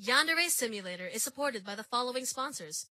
Yandere Simulator is supported by the following sponsors.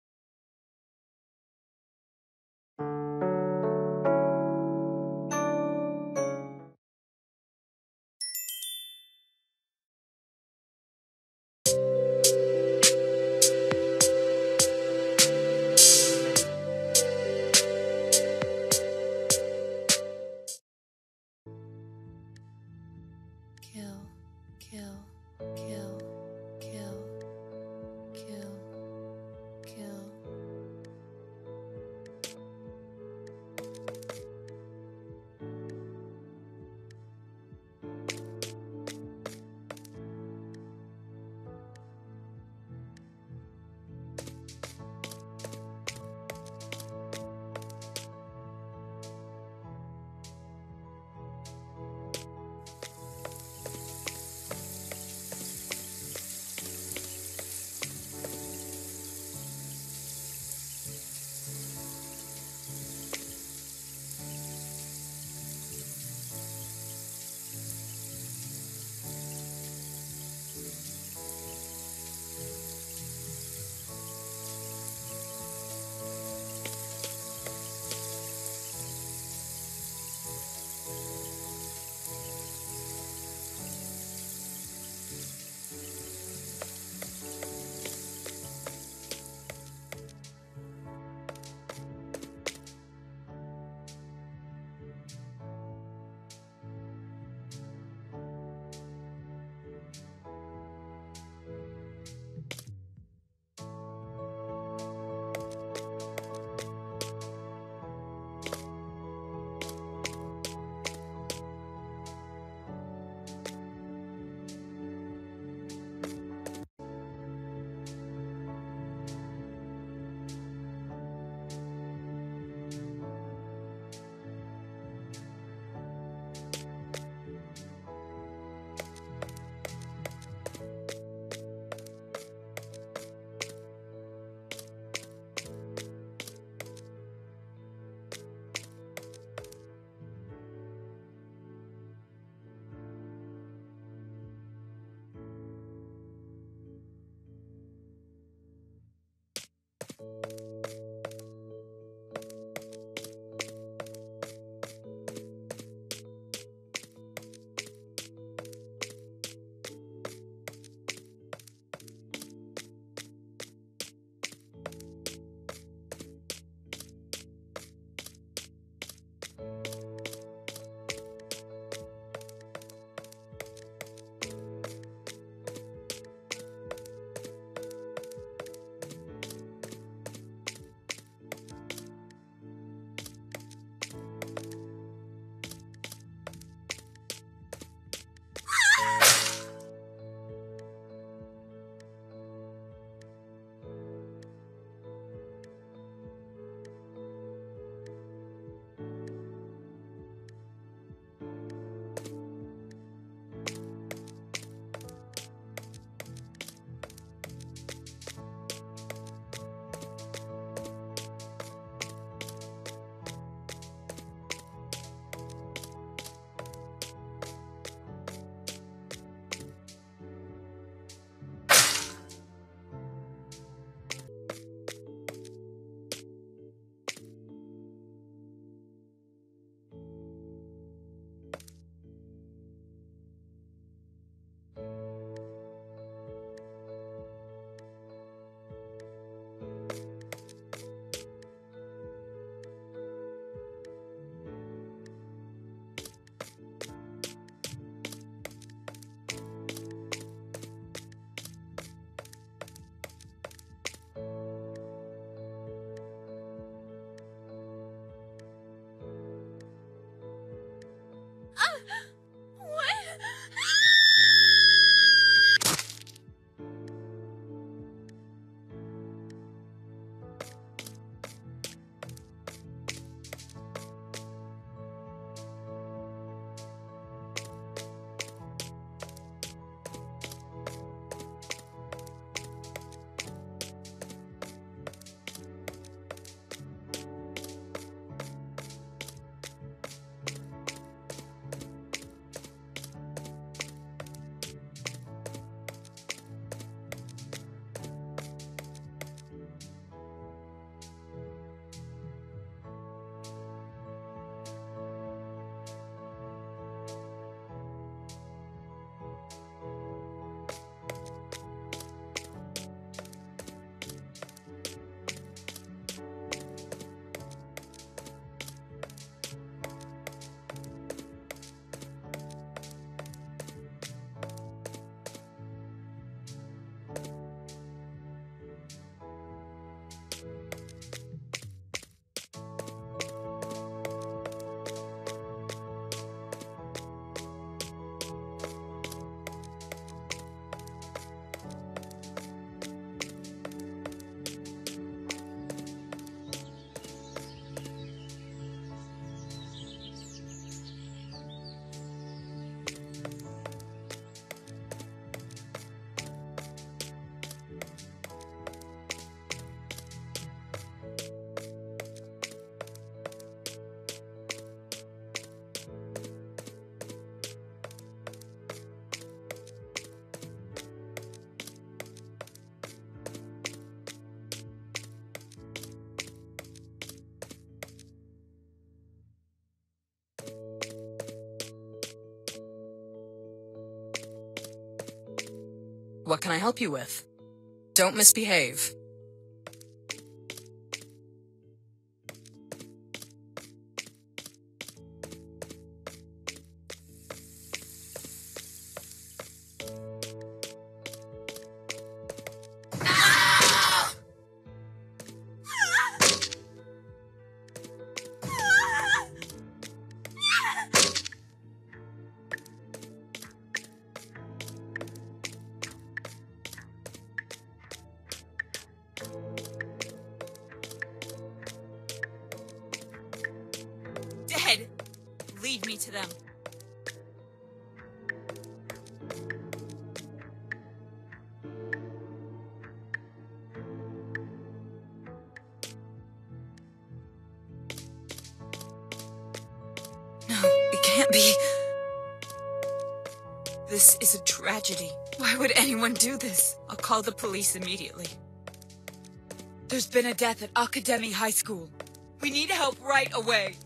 What can I help you with? Don't misbehave. Lead me to them. No, it can't be. This is a tragedy. Why would anyone do this? I'll call the police immediately. There's been a death at Akademi High School. We need help right away.